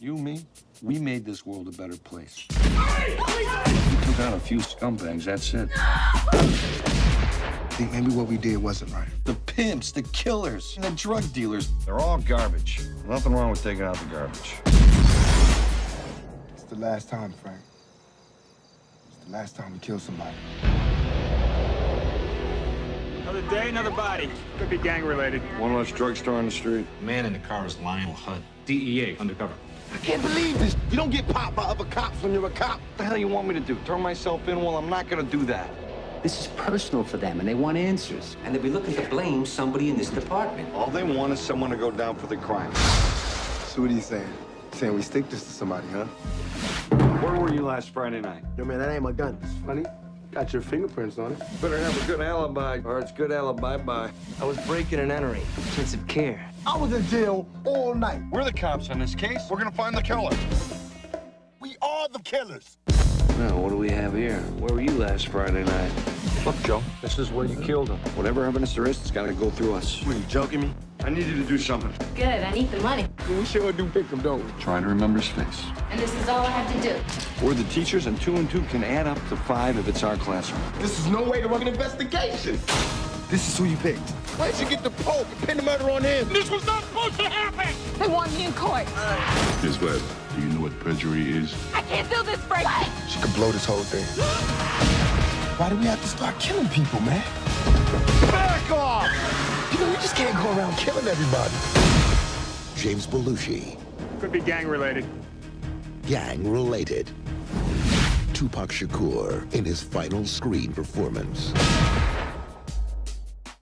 You, me, we made this world a better place. We took out a few scumbags, that's it. I think maybe what we did wasn't right. The pimps, the killers, and the drug dealers. They're all garbage. Nothing wrong with taking out the garbage. It's the last time, Frank. It's the last time we kill somebody. Another day, another body. Could be gang related. One less drugstore on the street. man in the car is Lionel Hunt, DEA undercover. I can't believe this. You don't get popped by other cops when you're a cop. What the hell you want me to do? Turn myself in? Well, I'm not gonna do that. This is personal for them, and they want answers. And they'll be looking to blame somebody in this department. All they want is someone to go down for the crime. So what are you saying? Saying we stick this to somebody, huh? Where were you last Friday night? Yo, man, that ain't my gun. It's funny. Got your fingerprints on it. Better have a good alibi, or it's good alibi bye. I was breaking and entering. Intensive care. I was in jail all night. We're the cops on this case. We're gonna find the killer. We are the killers. Now, what do we have here? Where were you last Friday night? Look, Joe, this is where you killed him. Whatever evidence there is, it's gotta go through us. What, are you joking me? I need you to do something. Good, I need the money. We sure do pick them, don't we? Try to remember his face. And this is all I have to do. We're the teachers, and two and two can add up to five if it's our classroom. This is no way to run an investigation. This is who you picked. Why'd you get the Pope and pin the murder on him? This was not supposed to happen! They want me in court. Miss Webb, do you know what perjury is? I can't do this, Frank. She could blow this whole thing. Why do we have to start killing people, man? Back off! You know, we just can't go around killing everybody. James Belushi, Could be gang related. gang related. Tupac Shakur in his final screen performance.